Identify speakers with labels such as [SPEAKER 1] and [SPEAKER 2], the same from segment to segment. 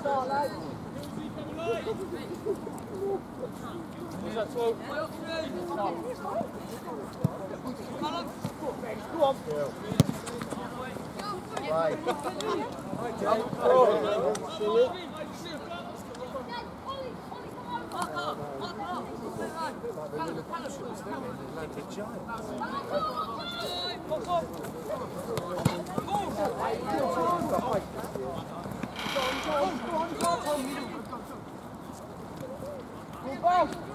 [SPEAKER 1] Start, lads. Go, go, go,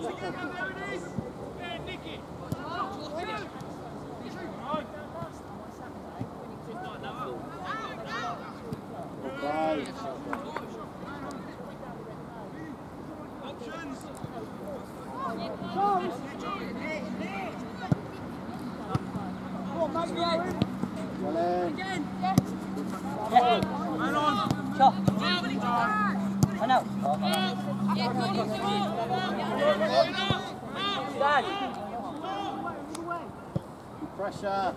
[SPEAKER 1] Right on. Sure. Run out. Pressure.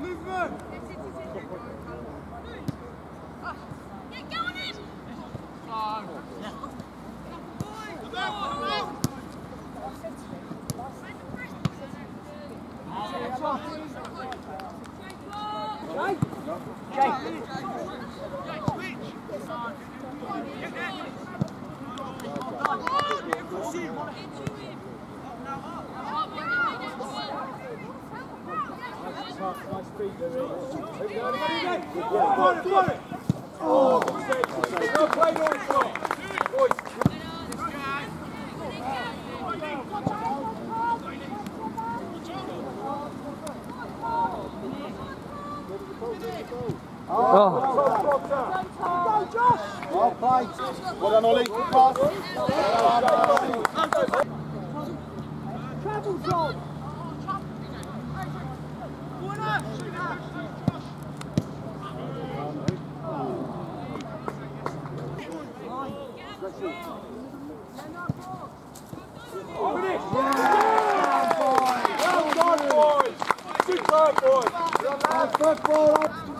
[SPEAKER 1] Movement.
[SPEAKER 2] Jake. Jake.
[SPEAKER 1] Go, go, go. Oh. Well played. Well done, Ollie. Pass. Travel zone. Yeah, boys! Well done, boys! Superb, boys! Well done, boys!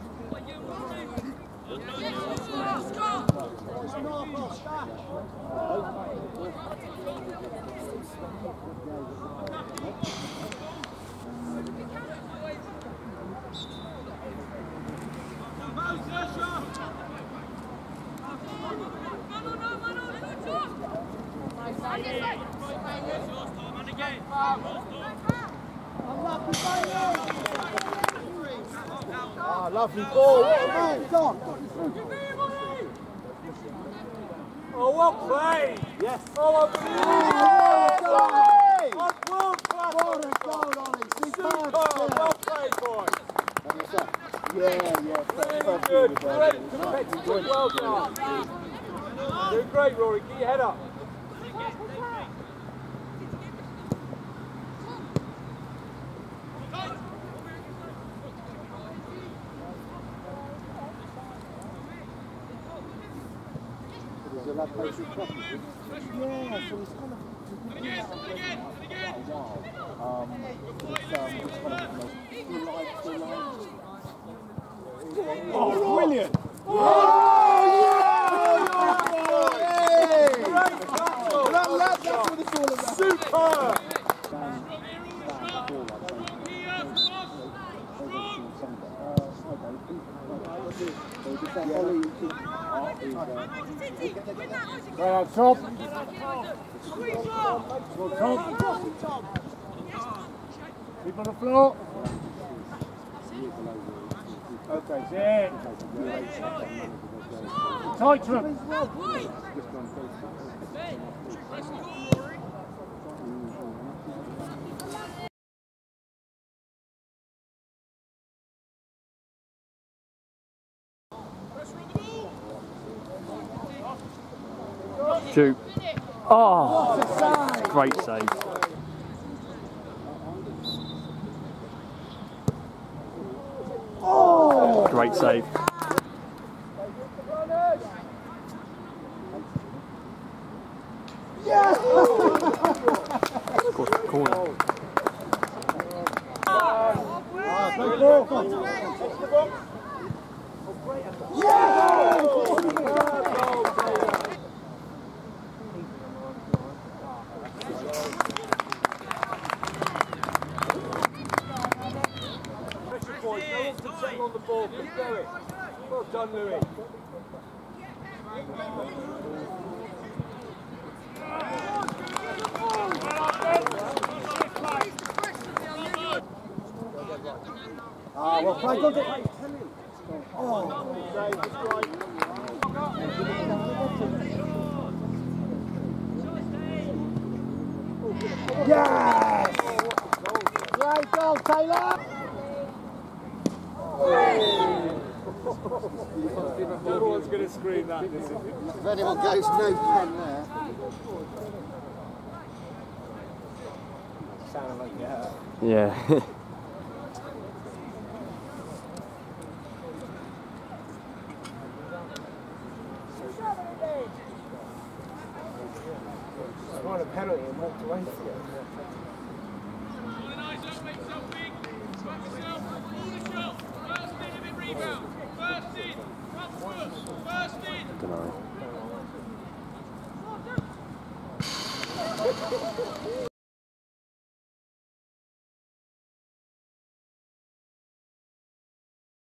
[SPEAKER 1] Ah, lovely ball.
[SPEAKER 3] Oh, well played.
[SPEAKER 1] Yes.
[SPEAKER 3] Oh,
[SPEAKER 1] well played.
[SPEAKER 3] Oh, well played.
[SPEAKER 1] What a goal, Ollie. Superb.
[SPEAKER 3] Well played, boys.
[SPEAKER 1] Yeah, yeah. Very
[SPEAKER 3] good. Great. Well done. You're great, Rory. Get your head up.
[SPEAKER 1] so that plays your property. Yeah, so it's kind of... Oh, brilliant! Oh, yeah! that's what it's all about. Super! Strong here, strong! Strong here, strong!
[SPEAKER 3] Strong!
[SPEAKER 1] Right on top. On top. Keep on the floor. Okay, there. Tight to him.
[SPEAKER 4] Shoot. Oh, great save. Oh, Great save.
[SPEAKER 3] Going. Well done, Louis.
[SPEAKER 1] Ah, well, good. Yes! Great goal, Taylor!
[SPEAKER 3] No one's going to scream that.
[SPEAKER 1] If anyone goes no pen there. Sounded like yeah.
[SPEAKER 4] Yeah.
[SPEAKER 1] Scored a penalty and walked away from it.
[SPEAKER 4] Dunno.